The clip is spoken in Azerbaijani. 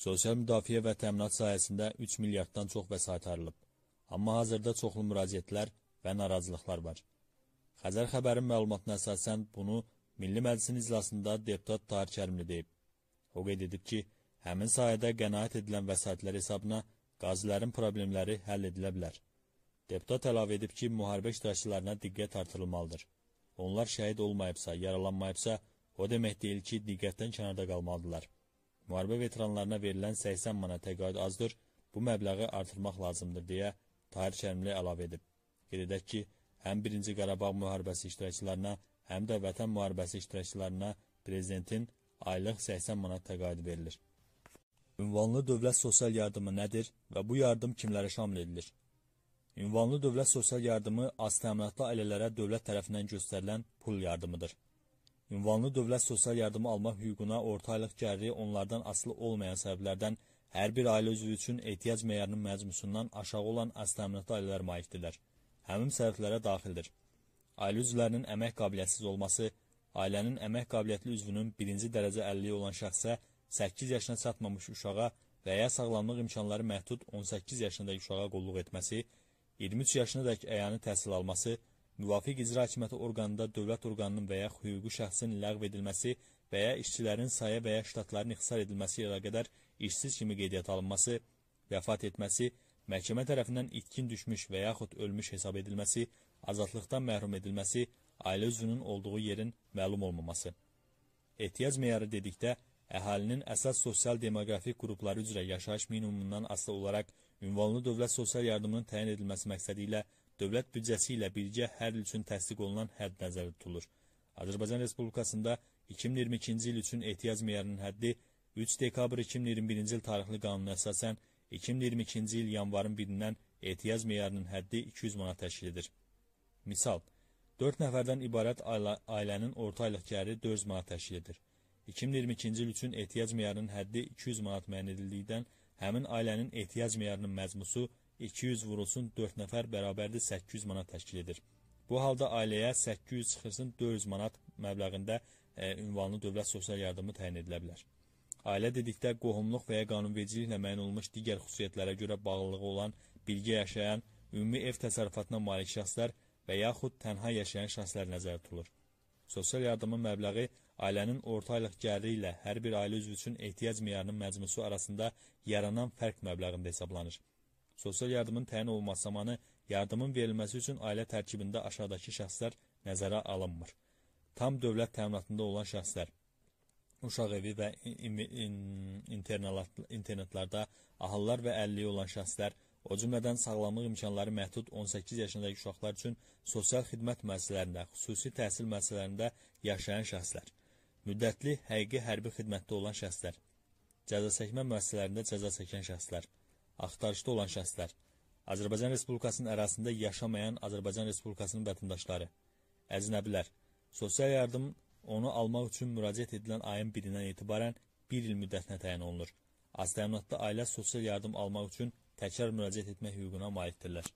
Sosial müdafiə və təminat sahəsində 3 milyarddan çox vəsait ayrılıb. Amma hazırda çoxlu müraciətlər və narazılıqlar var. Xəzər xəbərin məlumatına əsasən bunu Milli Məclisin iclasında deputat Tahir Kərimli deyib. O qeyd edib ki, həmin sahədə qənaət edilən vəsaitlər hesabına qazilərin problemləri həll edilə bilər. Deputat əlavə edib ki, müharibə iştirakçılarına diqqət artırılmalıdır. Onlar şəhid olmayıbsa, yaralanmayıbsa, o demək deyil ki, diqqətdən kənarda qalmalıdırlar. Müharibə veteranlarına verilən 80 manat təqaüd azdır, bu məbləği artırmaq lazımdır deyə Tahir Kərimli əlavə edib. Qeyd edək ki, həm 1-ci Qarabağ müharibəsi iştirakçılarına, həm də Vətən müharibəsi iştirakçılarına prezidentin aylıq 80 manat təqaüdü verilir. Ünvanlı dövlət sosial yardımı nədir və bu yardım kimlərə şamil edilir? Ünvanlı dövlət sosial yardımı az təminatlı ailələrə dövlət tərəfindən göstərilən pul yardımıdır. Ünvanlı dövlət sosial yardımı almaq hüququna orta aylıq gəliri onlardan asılı olmayan səbəblərdən hər bir ailə üzvü üçün ehtiyac meyarının məcmusundan aşağı olan əstəminatlı ailələr malikdirlər. Həmin səbəblərə daxildir. Ailə üzvlərinin əmək qabiliyyətsiz olması, ailənin əmək qabiliyyətli üzvünün birinci dərəcə əlilliyi olan şəxsə 8 yaşına çatmamış uşağa və ya sağlamlıq imkanları məhdud 18 yaşındakı uşağa qulluq etməsi, 23 yaşına dək əyani təhsil alması, müvafiq icra hakimiyyəti orqanında dövlət orqanının və ya hüquqi şəxsin ləğv edilməsi və ya işçilərin sayı və ya ştatların ixtisar edilməsi ilə qədər işsiz kimi qeydiyyata alınması, vəfat etməsi, məhkəmə tərəfindən itkin düşmüş və yaxud ölmüş hesab edilməsi, azadlıqdan məhrum edilməsi, ailə üzvünün olduğu yerin məlum olmaması. Ehtiyac meyarı dedikdə, əhalinin əsas sosial-demoqrafik qrupları üzrə yaşayış minimumundan asılı olaraq ünvanlı dövlət sosial yardımının təyin edilməsi məqsədi ilə dövlət büdcəsi ilə birgə hər il üçün təsdiq olunan hədd nəzərdə tutulur. Azərbaycan Respublikasında 2022-ci il üçün ehtiyac meyarının həddi 3 dekabr 2021-ci il tarixli qanuna əsasən 2022-ci il yanvarın 1-dən ehtiyac meyarının həddi 200 manat təşkil edir. Misal, 4 nəfərdən ibarət ailə, ailənin orta aylıq gəliri 400 manat təşkil edir. 2022-ci il üçün ehtiyac meyarının həddi 200 manat müəyyən edildikdən həmin ailənin ehtiyac meyarının məcmusu 200 vurulsun 4 nəfər bərabərdir 800 manat təşkil edir. Bu halda ailəyə 800 çıxırsın 400 manat məbləğində e, ünvanlı dövlət sosial yardımı təyin edilə bilər. Ailə dedikdə qohumluq və ya qanunvericiliklə müəyyən olunmuş digər xüsusiyyətlərə görə bağlılığı olan, birgə yaşayan, ümumi ev təsərrüfatına malik şəxslər və yaxud tənha yaşayan şəxslər nəzərdə tutulur. Sosial yardımın məbləği ailənin orta aylıq gəliri ilə hər bir ailə üzvü üçün ehtiyac meyarının məcmusu arasında yaranan fərq məbləğində hesablanır. Sosial yardımın təyin olunması zamanı yardımın verilməsi üçün ailə tərkibində aşağıdakı şəxslər nəzərə alınmır. Tam dövlət təminatında olan şəxslər, uşaq evi və internatlarda ahıllar və əlilliyi olan şəxslər, o cümlədən sağlamlıq imkanları məhdud 18 yaşındakı uşaqlar üçün sosial xidmət müəssisələrində, xüsusi təhsil müəssisələrində yaşayan şəxslər, müddətli həqiqi hərbi xidmətdə olan şəxslər, cəza çəkmə müəssisələrində cəza çəkən şəxslər, axtarışda olan şəxslər, Azərbaycan Respublikasının ərazisində yaşamayan Azərbaycan Respublikasının vətəndaşları, əcnəbilər, sosial yardım onu almaq üçün müraciət edilən ayın birindən etibarən bir il müddətinə təyin olunur. Az təminatlı ailə sosial yardım almaq üçün təkrar müraciət etmək hüququna malikdirlər.